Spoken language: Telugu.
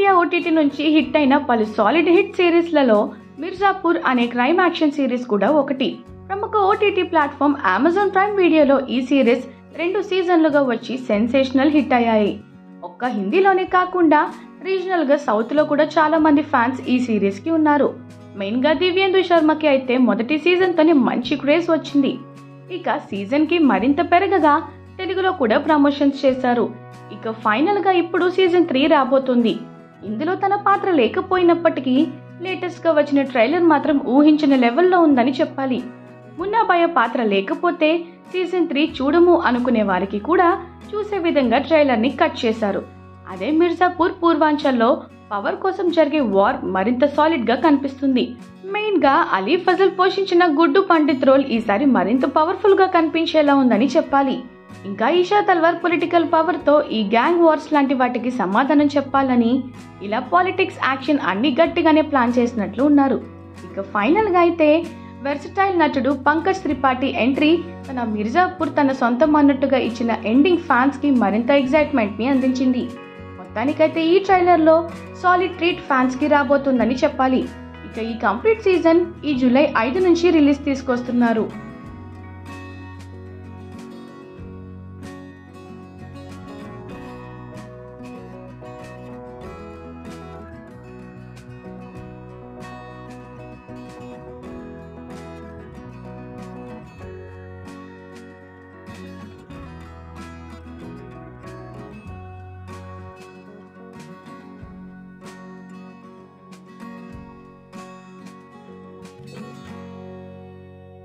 ఇండియా ఓటీటీ నుంచి హిట్ అయిన పలు సాలిడ్ హిట్ సిరీస్లలో మిర్జాపూర్ అనే క్రైమ్ యాక్షన్ సిరీస్ కూడా ఒకటి. ప్రముఖ ఓటీటీ ప్లాట్ఫామ్ అమెజాన్ ప్రైమ్ వీడియోలో ఈ సిరీస్ రెండు సీజన్లుగా వచ్చి సెన్సేషనల్ హిట్ అయ్యాయి. ఒక్క హిందీలోనే కాకుండా రీజనల్గా సౌత్లో కూడా చాలా మంది ఫ్యాన్స్ ఈ సిరీస్కి ఉన్నారు. మెయిన్గా దివ్యేందు శర్మకి అయితే మొదటి సీజన్ తోనే మంచి క్రేజ్ వచ్చింది. ఇక సీజన్కి మరింత పెరగగా తెలుగులో కూడా ప్రమోషన్స్ చేశారు. ఇక ఫైనల్గా ఇప్పుడు సీజన్ త్రీ రాబోతుంది. ఇందులో తన పాత్ర లేకపోయినప్పటికీ లేటెస్ట్గా వచ్చిన ట్రైలర్ మాత్రం ఊహించిన లెవెల్లో ఉందని చెప్పాలి. మున్నాబాయ పాత్ర లేకపోతే సీజన్ త్రీ చూడము అనుకునే వారికి కూడా చూసే విధంగా ట్రైలర్ని కట్ చేశారు. అదే మిర్జాపూర్ పూర్వాంచల్లో పవర్ కోసం జరిగే వార్ మరింత సాలిడ్గా కనిపిస్తుంది. మెయిన్గా అలీ ఫజల్ పోషించిన గుడ్డు పండిత్ రోల్ ఈసారి మరింత పవర్ఫుల్గా కనిపించేలా ఉందని చెప్పాలి. ఇంకా ఈషా తల్వార్ పొలిటికల్ పవర్తో ఈ గ్యాంగ్ వార్స్ లాంటి వాటికి సమాధానం చెప్పాలని ఇలా పాలిటిక్స్ యాక్షన్ అన్ని గట్టిగానే ప్లాన్ చేసినట్లు ఉన్నారు. ఇక ఫైనల్గా అయితే వెర్సటైల్ నటుడు పంకజ్ త్రిపాఠి ఎంట్రీ తన మిర్జాపూర్ తన సొంతం అన్నట్టుగా ఇచ్చిన ఎండింగ్ ఫ్యాన్స్కి మరింత ఎగ్జైట్మెంట్ని అందించింది. మొత్తానికైతే ఈ ట్రైలర్లో సాలిడ్ ట్రీట్ ఫ్యాన్స్కి రాబోతుందని చెప్పాలి. ఇక ఈ కంప్లీట్ సీజన్ ఈ జూలై ఐదు నుంచి రిలీజ్ తీసుకొస్తున్నారు.